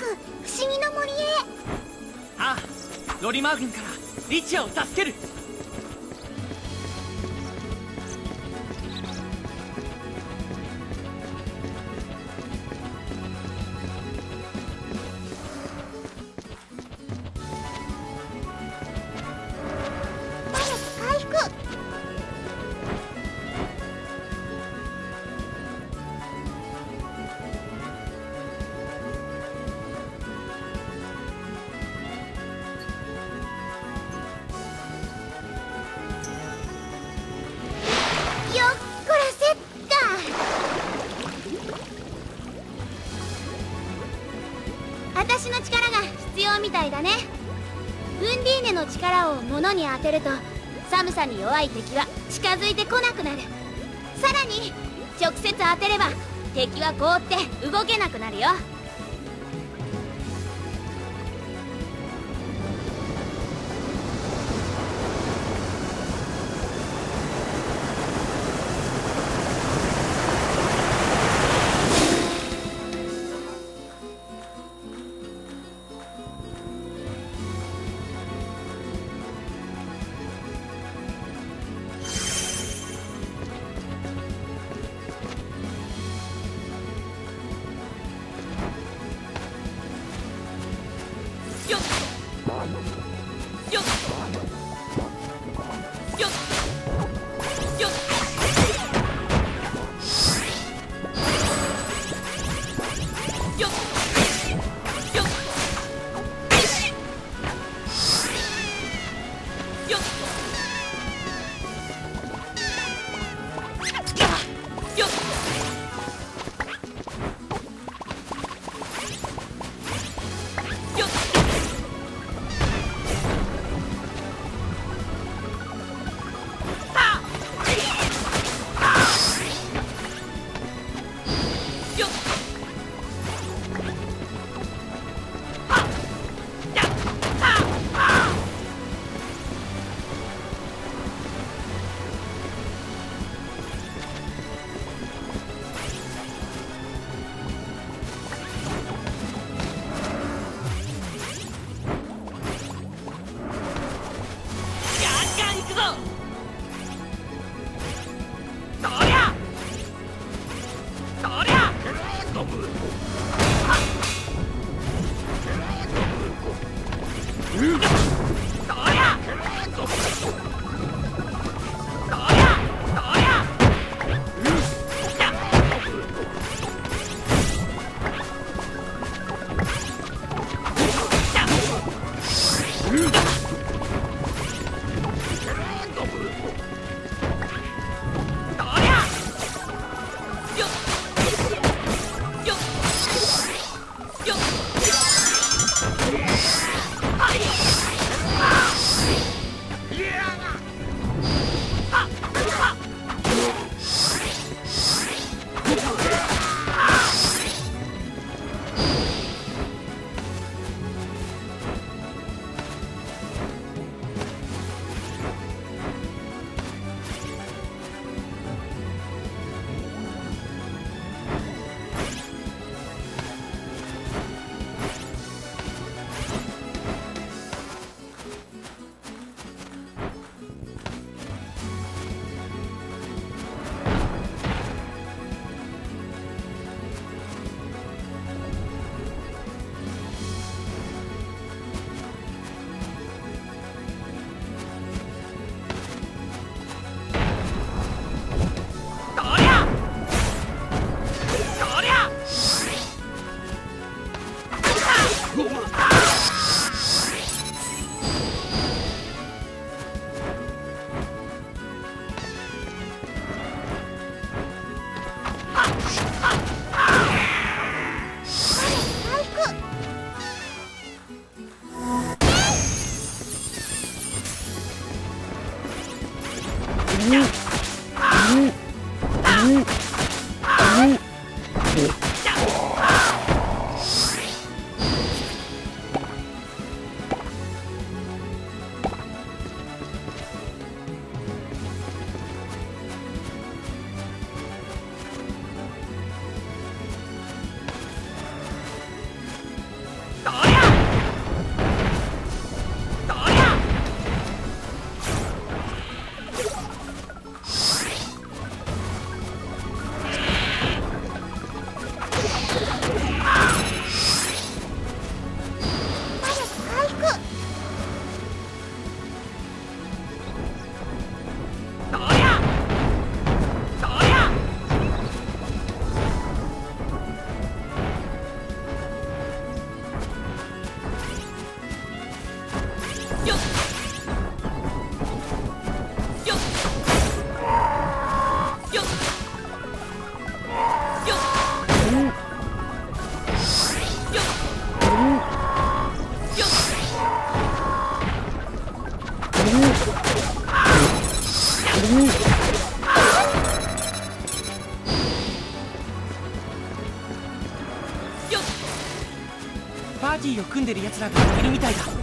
く不思議の森へ。ああロリマー軍からリチアを助ける。ね。ウンディーネの力を物に当てると寒さに弱い敵は近づいてこなくなる。さらに直接当てれば敵は凍って動けなくなるよ。 공격 hmm Whoop. ーティーを組んでる奴らがいるみたいだ。